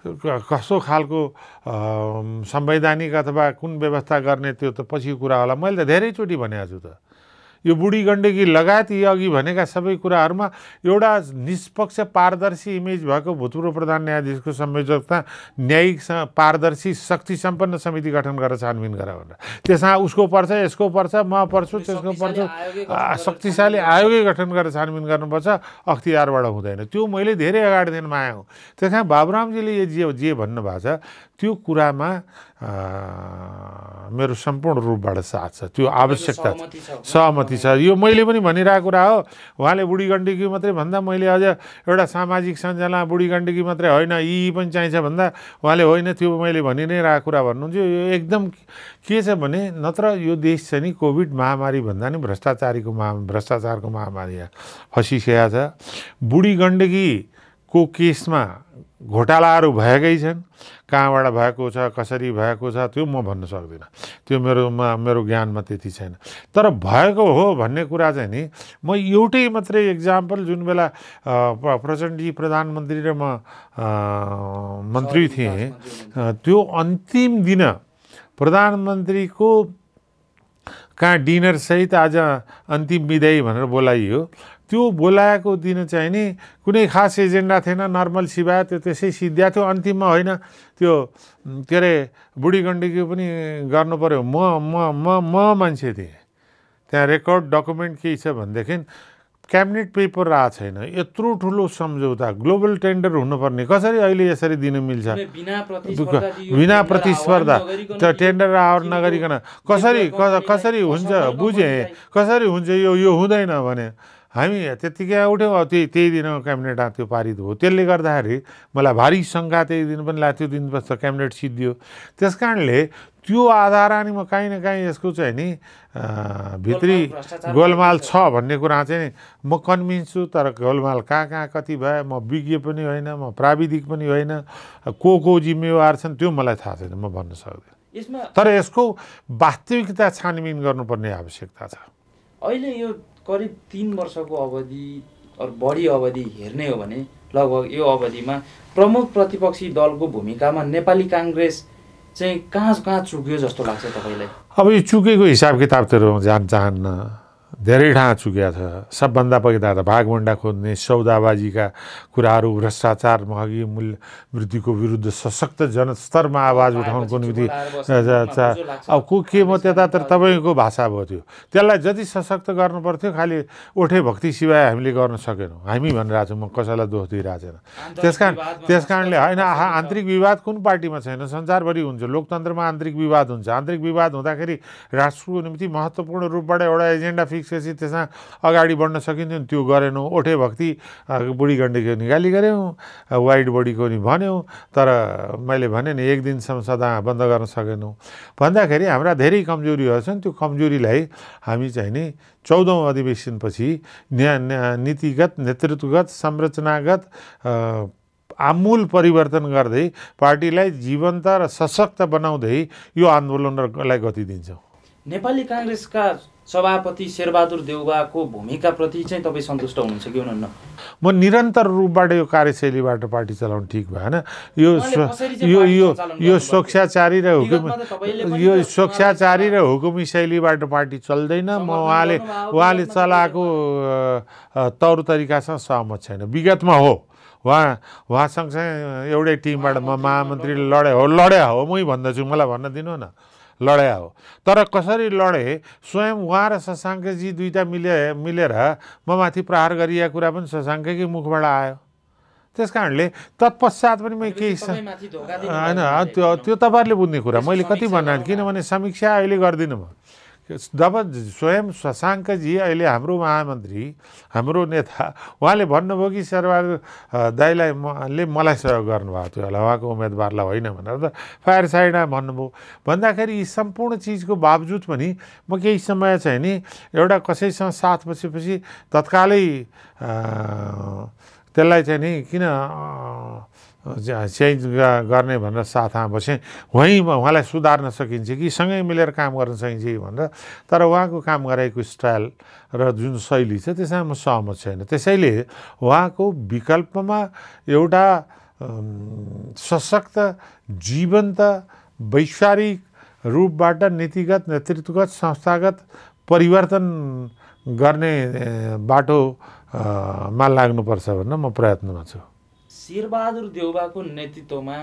कस्तो खालको संवैधानिक अथवा कुन व्यवस्था गर्ने त्यो त पछि कुरा होला। मैले त धेरैचोटि भनेको छु त। यो बुढी गण्डकी लगायत यी अघि भनेका सबै कुराहरूमा एउटा निष्पक्ष पारदर्शी इमेज भएको भूतपूर्व प्रधान न्यायाधीशको संयोजकता न्यायिक पारदर्शी शक्ति सम्पन्न समिति गठन गरेर छानबिन गर भनेर त्यसमा उसको पर्छ यसको पर्छ म पर्छु त्यसको पर्छु। शक्तिशाली आयोगै गठन गरेर छानबिन गर्नुपर्छ अख्तियारबाट हुँदैन। त्यो मैले धेरै अगाडिदेखि माया हो। त्यस कारण बाबुरामजीले जे जे भन्नुभएको छ त्यो कुरामा मेरो सम्पूर्ण रूपबाट साथ छ। त्यो आवश्यकता छ। सहमति छ। यो मैले पनि भनिरहेको कुरा हो। उहाँले बुढी गण्डकी मात्रै भन्दा मैले अझ एउटा सामाजिक सञ्जालमा बुढी गण्डकी मात्रै होइन यी पनि चाहिन्छ भन्दा उहाँले होइन त्यो मैले भनि नै रहेको कुरा भन्नुहुन्छ यो एकदम के छ भने नत्र यो देश चाहिँ नि कोभिड महामारी भन्दा नि भ्रष्टाचारीको महा भ्रष्टाचारको महामारी फसिसकेको छ। बुढी गण्डकीको केसमा घोटालाहरू भएकै छन्। कहाँबाट भएको छ कसरी भएको छ त्यो म भन्न सक्दिनँ। त्यो मेरोमा मेरो ज्ञानमा त्यति छैन। तर भएको हो भन्ने कुरा चाहिँ नि म एउटै मात्रै इक्जाम्पल जुन बेला प्रचण्डजी प्रधानमन्त्री र म मन्त्री थिएँ त्यो अन्तिम दिन प्रधानमन्त्रीको कहाँ डिनरसहित आज अन्तिम विदाई भनेर बोलाइयो। त्यो बोलाएको दिन चाहिँ नि कुनै खास एजेन्डा थिएन नर्मल सिभा त्यो त्यसै सिद्धिया थियो। अन्तिममा होइन त्यो के अरे बुढी गण्डकी पनि गर्नु पऱ्यो म म म म मान्छे थिएँ। त्यहाँ रेकर्ड डकुमेन्ट केही छ भनेदेखि क्याबिनेट पेपर आएको छैन। यत्रो ठुलो सम्झौता ग्लोबल टेन्डर हुनुपर्ने। कसरी अहिले यसरी दिन मिल्छ? बिना प्रतिस्पर्धा त्यो टेन्डर आवर नगरिकन कसरी कसरी हुन्छ? बुझेँ। कसरी हुन्छ यो यो हुँदैन भने। हामी त्यत्तिकै उठ्यौँ त्यही त्यही दिन क्याबिनेट त्यो पारित भयो त्यसले गर्दाखेरि मलाई भारी शङ्का त्यही दिन पनि लाग्थ्यो दिन बस्छ क्याबिनेट सिद्धियो। त्यस कारणले त्यो आधार अनि म काहीँ न काहीँ यसको चाहिँ नि भित्री गोलमाल छ भन्ने कुरा चाहिँ म कन्भिन्स छु तर गोलमाल कहाँ कहाँ कति भयो म विज्ञ पनि होइन म प्राविधिक पनि होइन को को जिम्मेवार छन् त्यो मलाई थाहा छैन म भन्न सक्दिनँ। तर यसको वास्तविकता छानबिन गर्नुपर्ने आवश्यकता छ। अहिले यो करिब तिन वर्षको अवधि बढी अवधि हेर्ने हो भने लगभग यो अवधिमा प्रमुख प्रतिपक्षी दलको भूमिकामा नेपाली काङ्ग्रेस चाहिँ कहाँ कहाँ चुक्यो जस्तो लाग्छ तपाईँलाई? अब यो चुकेको हिसाब किताबतिर जान चाहन्न। धेरै ठाउँ चुकेका छ। सबभन्दा पहिला त भागभन्डा खोज्ने सौदाबाजीका कुराहरू भ्रष्टाचार महँगी मूल्य वृद्धिको विरुद्ध सशक्त जनस्तरमा आवाज उठाउनुको निम्ति अब को के म त्यतातिर तपाईँको भाषा भयो त्यो। त्यसलाई जति सशक्त गर्नु पर्थ्यो खालि ओठे भक्ति सिवाय हामीले गर्न सकेनौँ। हामी भनिरहेको छौँ म कसैलाई दोष दिइरहेको छैन त्यस कारण त्यस कारणले होइन आन्तरिक विवाद कुन पार्टीमा छैन? संसारभरि हुन्छ लोकतन्त्रमा आन्तरिक विवाद हुन्छ। आन्तरिक विवाद हुँदाखेरि राष्ट्रको निम्ति महत्त्वपूर्ण रूपबाट एउटा एजेन्डा फिक्स त्यसपछि त्यसमा अगाडि बढ्न सकिन्थ्यो नि त्यो गरेनौँ। ओठे भक्ति बुढी गण्डीको निगाली गऱ्यौँ वाइट बडीको नि भन्यौँ तर मैले भने नि एक दिनसम्म सदा बन्द गर्न सकेनौँ। भन्दाखेरि हाम्रा धेरै कमजोरीहरू छन् त्यो कमजोरीलाई हामी चाहिँ नि चौधौँ अधिवेशनपछि न्या नीतिगत नेतृत्वगत संरचनागत आमूल परिवर्तन गर्दै पार्टीलाई जीवन्त र सशक्त बनाउँदै यो आन्दोलनलाई गति दिन्छौँ। नेपाली काङ्ग्रेसका सभापति शेरबहादुर देउबाको भूमिकाप्रति चाहिँ तपाईँ सन्तुष्ट हुनुहुन्छ कि हुनुहुन्न? म निरन्तर रूपबाट यो कार्यशैलीबाट पार्टी चलाउनु ठिक भएन। यो यो यो यो स्वक्षाचारी र हुकुम यो स्वक्षाचारी र हुकुमी शैलीबाट पार्टी चल्दैन। म उहाँले उहाँले चलाएको तौर तरिकासँग सहमत छैन। विगतमा हो। उहाँ उहाँ सँगसँगै एउटै टिमबाट म महामन्त्रीले लडे हो। लड्या हो। मै भन्दछु मलाई भन्न दिनु न लड्या हो। तर कसरी लडे? स्वयं उहाँ र शशाङ्कजी दुईवटा मिले मिलेर म माथि प्रहार गरिएको कुरा पनि शशाङ्ककै मुखबाट आयो। त्यस कारणले तत्पश्चात पनि मैले केही होइन त्यो त्यो तपाईँहरूले बुझ्ने कुरा। मैले कति भन्नु किनभने समीक्षा अहिले गर्दिनँ म जब स्वयं शशाङ्कजी अहिले हाम्रो महामन्त्री हाम्रो नेता उहाँले भन्नुभयो कि शेरबहादुर दाईलाई मले मलाई सहयोग गर्नुभएको थियो होला उहाँको उम्मेदवारलाई होइन भनेर त फायर साइडमा भन्नुभयो। भन्दाखेरि यी सम्पूर्ण चिजको बावजुद पनि म केही समय चाहिँ नि एउटा कसैसँग साथ बसेपछि तत्कालै त्यसलाई चाहिँ नि किन चेन्ज गर्ने भनेर साथमा बसेँ वहीँ उहाँलाई सुधार्न सकिन्छ कि सँगै मिलेर काम गर्न सकिन्छ कि भनेर। तर उहाँको काम गराएको स्टाइल र जुन शैली छ त्यसमा म सहमत छैन। त्यसैले उहाँको विकल्पमा एउटा सशक्त जीवन्त वैचारिक रूपबाट नीतिगत नेतृत्वगत संस्थागत परिवर्तन गर्ने बाटोमा लाग्नुपर्छ भनेर म प्रयत्नमा छु। शेरबहादुर देउबाको नेतृत्वमा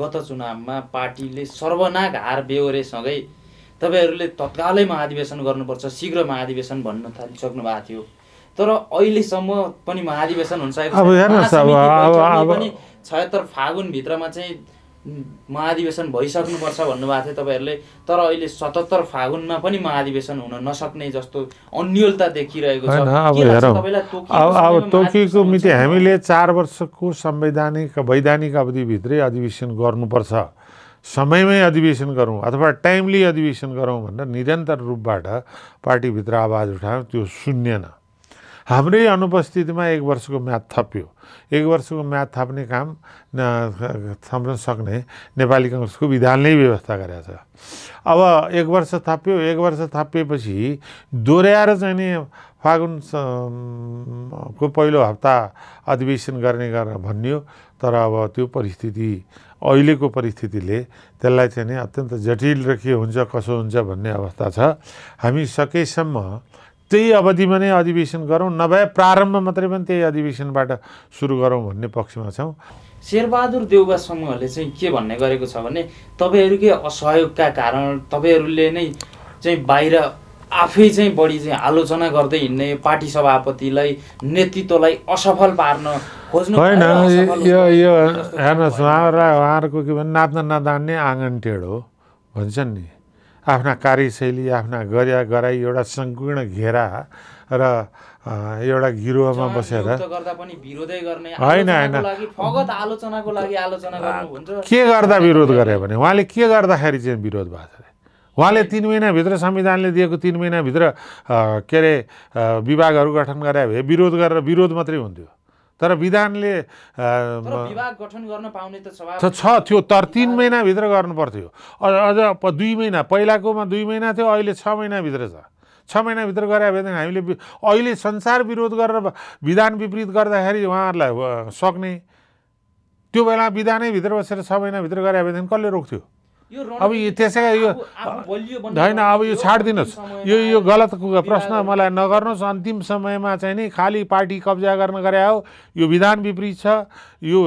गत चुनावमा पार्टीले सर्वनाग हार बेहोरेसँगै तपाईँहरूले तत्कालै महाधिवेशन गर्नुपर्छ शीघ्र महाधिवेशन भन्न थालिसक्नु भएको थियो। तर अहिलेसम्म पनि महाधिवेशन हुन्छ छयत्तर फागुनभित्रमा चाहिँ महाधिवेशन भइसक्नुपर्छ भन्नुभएको थियो तपाईँहरूले। तर अहिले सतहत्तर फागुनमा पनि महाधिवेशन हुन नसक्ने जस्तो अन्यलता देखिरहेको छ। अब तोकिएको मिति हामीले चार वर्षको संवैधानिक वैधानिक अवधिभित्रै अधिवेशन गर्नुपर्छ। समयमै अधिवेशन गरौँ अथवा टाइमली अधिवेशन गरौँ भनेर निरन्तर रूपबाट पार्टीभित्र आवाज उठायौँ त्यो सुन्नेन हाम्रै अनुपस्थितिमा एक वर्षको म्याथ थप्यो। एक वर्षको म्याथ थप्ने काम थप्न सक्ने नेपाली कङ्ग्रेसको विधानले व्यवस्था गरेको छ। अब एक वर्ष थप्यो एक वर्ष थपिएपछि दोहोऱ्याएर चाहिँ नि फागुन को पहिलो हप्ता अधिवेशन गर्ने गरेर भनियो तर अब त्यो परिस्थिति अहिलेको परिस्थितिले त्यसलाई चाहिँ नि अत्यन्त जटिल र के हुन्छ कसो हुन्छ भन्ने अवस्था छ। हामी सकेसम्म त्यही अवधिमा नै अधिवेशन गरौँ नभए प्रारम्भ मात्रै पनि त्यही अधिवेशनबाट सुरु गरौँ भन्ने पक्षमा छौँ शेरबहादुर देउबा समूहले चाहिँ के भन्ने गरेको छ भने तपाईँहरूकै असहयोगका कारण तपाईँहरूले नै चाहिँ बाहिर आफै चाहिँ बढी चाहिँ आलोचना गर्दै हिँड्ने पार्टी सभापतिलाई नेतृत्वलाई असफल पार्न खोज्नु होइन यो यो हेर्नुहोस्। उहाँहरूलाई उहाँहरूको के भने नाच्न नजान्ने आँगन टेढो भन्छन् नि आफ्ना कार्यशैली आफ्ना गर्या गराई एउटा सङ्कीर्ण घेरा र एउटा गिरोहमा बसेर होइन, होइन। के गर्दा विरोध गरे भने उहाँले के गर्दाखेरि चाहिँ विरोध भएको छ अरे? उहाँले तिन महिनाभित्र संविधानले दिएको तिन महिनाभित्र के अरे विभागहरू गठन गरे भए विरोध गरेर विरोध मात्रै हुन्थ्यो तर विधानले विभाग गठन गर्न पाउने त छ थियो तर तिन महिनाभित्र गर्नु पर्थ्यो अझ दुई महिना पहिलाकोमा दुई महिना थियो अहिले छ महिनाभित्र छ। छ महिनाभित्र गरे भए हामीले अहिले संसार विरोध गरेर विधान विपरीत गर्दाखेरि उहाँहरूलाई सक्ने। त्यो बेला विधानैभित्र बसेर छ महिनाभित्र गरे भएदेखि कसले रोक्थ्यो? अब यो त्यसै यो होइन अब यो छाडिदिनुहोस्। यो यो गलत प्रश्न मलाई नगर्नुहोस्। अन्तिम समयमा चाहिँ नि खालि पार्टी कब्जा गर्न गरे हो। यो विधान विपरीत छ। यो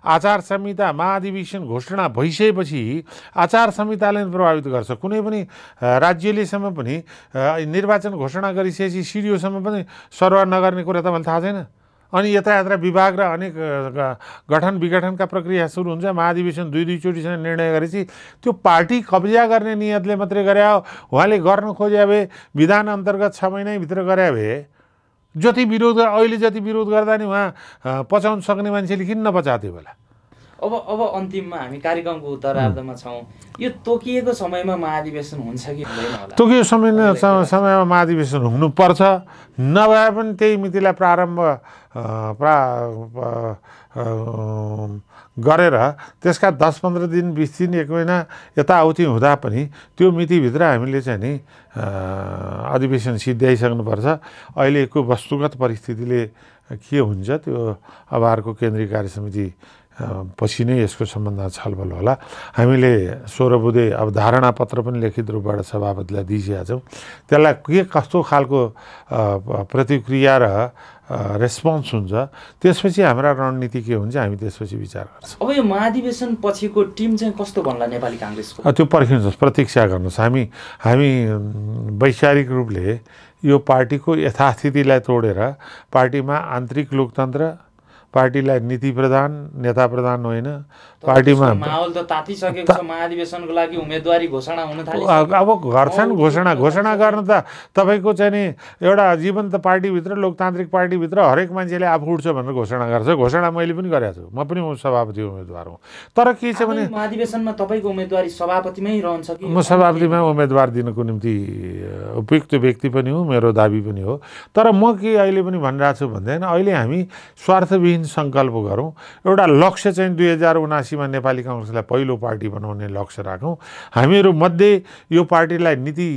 आचार संहिता महाधिवेशन घोषणा भइसकेपछि आचार संहिताले प्रभावित गर्छ। कुनै पनि राज्यलेसम्म पनि निर्वाचन घोषणा गरिसकेपछि सिडिओसम्म पनि सरवाह नगर्ने कुरा तपाईँलाई थाहा छैन। अनि यता यता विभाग र अनेक गठन विघटनका प्रक्रिया सुरु हुन्छ। महाधिवेशन दुई दुईचोटिसँग निर्णय गरेपछि त्यो पार्टी कब्जा गर्ने नियतले मात्रै गरे उहाँले गर्न खोजे भए विधान अन्तर्गत छ महिनाभित्र गरे भए जति विरोध अहिले जति विरोध गर्दा नि उहाँ पचाउन सक्ने मान्छेले किन नपचाएको त्यो बेला अब अब अन्तिममा हामी कार्यक्रमको उत्तरार्धमा छौँ। यो तोकिएको समयमा महाधिवेशन हुन्छ कि हुँदैन होला? तोकियो समय सम- समयमा महाधिवेशन हुनुपर्छ। नभए पनि त्यही मितिलाई प्रारम्भ प्रा गरेर त्यसका दस पन्ध्र दिन बिस दिन एक महिना यताउति हुँदा पनि त्यो मितिभित्र हामीले चाहिँ नि अधिवेशन सिद्ध्याइसक्नुपर्छ। अहिलेको वस्तुगत परिस्थितिले के हुन्छ त्यो अभारको केन्द्रीय कार्य समिति पछि नै यसको सम्बन्धमा छलफल होला। हामीले सोह्र बुधे अवधारणा पत्र पनि लिखित रूपबाट सभापतिलाई दिइसकेका छौँ। त्यसलाई के कस्तो खालको प्रतिक्रिया र रेस्पोन्स हुन्छ त्यसपछि हाम्रा रणनीति के हुन्छ हामी त्यसपछि विचार गर्छौँ। अब यो महाधिवेशन पछिको टिम चाहिँ कस्तो बन्ला नेपाली काङ्ग्रेसको? त्यो पर्खिनुहोस् प्रतीक्षा गर्नुहोस्। हामी हामी वैचारिक रूपले यो पार्टीको यथास्थितिलाई तोडेर पार्टीमा आन्तरिक लोकतन्त्र पार्टीलाई नीति प्रधान नेता प्रधान होइन। पार्टीमा माहौल त तातिसकेको छ महाधिवेशनको लागि उम्मेदवारी घोषणा हुन थाल्यो अब गर्छन् घोषणा घोषणा गर्न त तपाईँको चाहिँ नि एउटा जीवन्त पार्टीभित्र लोकतान्त्रिक पार्टीभित्र हरेक मान्छेले आफू उठ्छ भनेर घोषणा गर्छ। घोषणा मैले पनि गरेको छु। म पनि सभापति उम्मेदवार हुँ। तर के छ भने महाधिवेशनमा तपाईँको उम्मेदवारी सभापतिमै रहन्छ कि? म सभापतिमा उम्मेदवार दिनको निम्ति उपयुक्त व्यक्ति पनि हो मेरो दाबी पनि हो। तर म के अहिले पनि भनिरहेको छु भन्दैन अहिले हामी स्वार्थविहीन सङ्कल्प गरौँ। एउटा लक्ष्य चाहिँ दुई हजार उनासीमा नेपाली काङ्ग्रेसलाई पहिलो पार्टी बनाउने लक्ष्य राखौँ। हामीहरू मध्ये यो पार्टीलाई नीति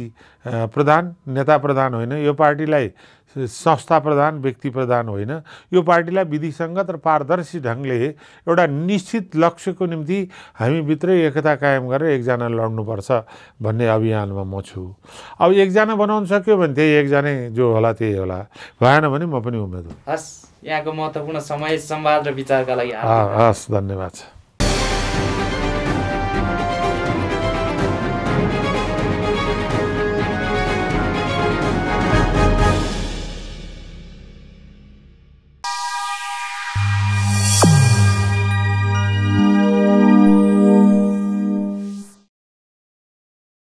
प्रधान नेता प्रधान होइन यो पार्टीलाई संस्था प्रधान व्यक्ति प्रधान होइन यो पार्टीलाई विधिसङ्गत र पारदर्शी ढङ्गले एउटा निश्चित लक्ष्यको निम्ति हामी भित्रै एकता कायम गरेर एकजना लड्नुपर्छ भन्ने अभियानमा म छु। अब एकजना बनाउन सक्यो भने त्यही एकजना जो होला त्यही होला। भएन भने म पनि उम्मेदवार। हस् यहाँको महत्त्वपूर्ण समय संवाद र विचारका लागि हस् धन्यवाद। छ